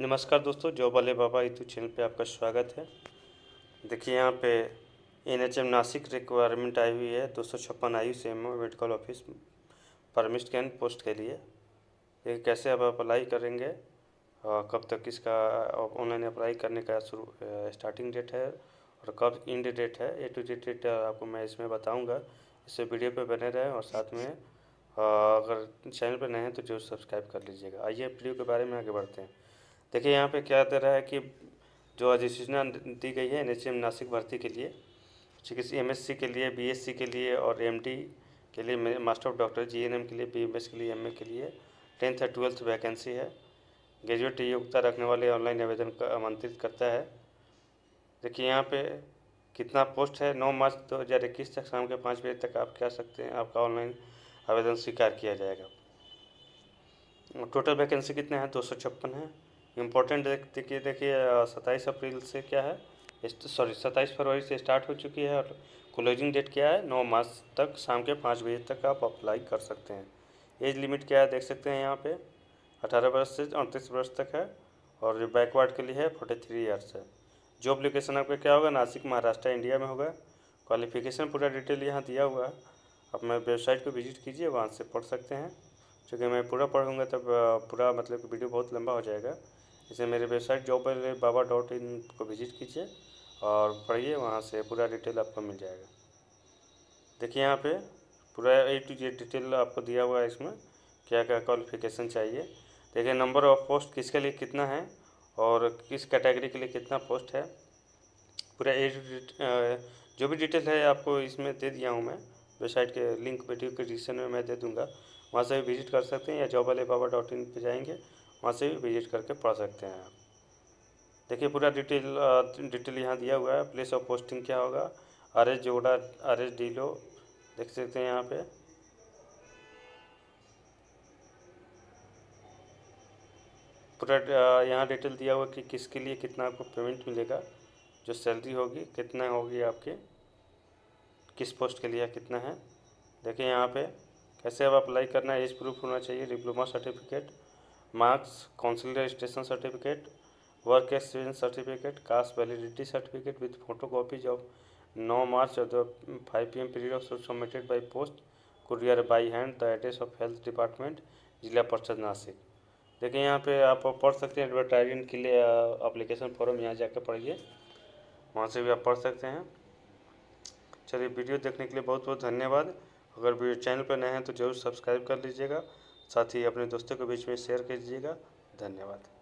नमस्कार दोस्तों जॉब वाले बाबा यूट्यूब चैनल पे आपका स्वागत है। देखिए, यहाँ पे N H M Nashik requirement आई हुई है, दो सौ छप्पन आयु से M medical office permit can post के लिए। ये कैसे अब अप्लाई करेंगे और कब तक इसका ऑनलाइन अप्लाई करने का शुरू स्टार्टिंग डेट है और कब इंड डेट है ए टू जेड डेट आपको मैं इसमें बताऊँगा। इससे वीडियो पर बने रहें और साथ में अगर चैनल पर नए हैं तो ज़रूर सब्सक्राइब कर लीजिएगा। आइए, वीडियो के बारे में आगे बढ़ते हैं। देखिए, यहाँ पे क्या दे रहा है कि जो अधिसूचना दी गई है एन नासिक भर्ती के लिए, चिकित्सा एम के लिए, बीएससी के लिए और एम के लिए मास्टर ऑफ़ डॉक्टर जीएनएम के लिए BMS के लिए एम के लिए, टेंथ और ट्वेल्थ वैकेंसी है। ग्रेजुएट योग्यता रखने वाले ऑनलाइन आवेदन का आमंत्रित करता है। देखिए, यहाँ पे कितना पोस्ट है, नौ मार्च दो हज़ार इक्कीस तक शाम के पाँच बजे तक आप क्या सकते हैं, आपका ऑनलाइन आवेदन स्वीकार किया जाएगा। टोटल वैकेंसी कितने हैं? दो सौ छप्पन है। इम्पोर्टेंट देखिए देखिए सत्ताईस अप्रैल से क्या है? सॉरी सत्ताईस फरवरी से स्टार्ट हो चुकी है और क्लोजिंग डेट क्या है? नौ मार्च तक, शाम के पाँच बजे तक आप अप्लाई कर सकते हैं। एज लिमिट क्या है? देख सकते हैं यहाँ पे। अठारह वर्ष से अड़तीस वर्ष तक है और जो बैकवर्ड के लिए है फोर्टी थ्री ईयर्स है। जॉब लोकेशन आपका क्या होगा? नासिक, महाराष्ट्र इंडिया में होगा। क्वालिफिकेशन पूरा डिटेल यहाँ दिया हुआ है। आप मैं वेबसाइट को विज़िट कीजिए, वहाँ से पढ़ सकते हैं। क्योंकि मैं पूरा पढ़ूँगा तब पूरा मतलब वीडियो बहुत लंबा हो जाएगा। इसे मेरे website job Baba dot in को विज़िट कीजिए और पढ़िए, वहाँ से पूरा डिटेल आपको मिल जाएगा। देखिए यहाँ पे पूरा ए टू जेड डिटेल आपको दिया हुआ है इसमें, क्या क्या क्वालिफिकेशन चाहिए। देखिए नंबर ऑफ़ पोस्ट किसके लिए कितना है और किस कैटेगरी के लिए कितना पोस्ट है। पूरा ए जो भी डिटेल है आपको इसमें दे दिया हूँ मैं, वेबसाइट के लिंक वीडियो के डिस्क्रिप्शन में मैं दे दूँगा। वहाँ से विज़िट कर सकते हैं या जॉब वाले बाबा डॉट इन पर जाएँगे। वहाँ से विज़िट करके पढ़ सकते हैं आप। देखिए, पूरा डिटेल डिटेल यहाँ दिया हुआ है। प्लेस ऑफ़ पोस्टिंग क्या होगा? आर एस जोड़ा, आर एस डीलो देख सकते हैं यहाँ पे। पूरा यहाँ डिटेल दिया हुआ कि किसके लिए कितना आपको पेमेंट मिलेगा, जो सैलरी होगी, कितना होगी आपके, किस पोस्ट के लिए कितना है। देखिए, यहाँ पे कैसे अब अप्लाई करना है, एज प्रूफ होना चाहिए, diploma certificate marks council registration certificate work experience certificate caste validity certificate with photo copies of now March of the five P M period of submitted by post courier by hand the address of health department Zilla Parishad Nashik. देखिए, यहाँ पे आप पढ़ सकते हैं advertisement के लिए application form यहाँ जाकर पढ़िए। वहाँ से भी आप पढ़ सकते हैं। चलिए, वीडियो देखने के लिए बहुत बहुत धन्यवाद। अगर वीडियो चैनल पर नए हैं तो ज़रूर सब्सक्राइब कर लीजिएगा। साथ ही अपने दोस्तों के बीच में शेयर कीजिएगा। धन्यवाद।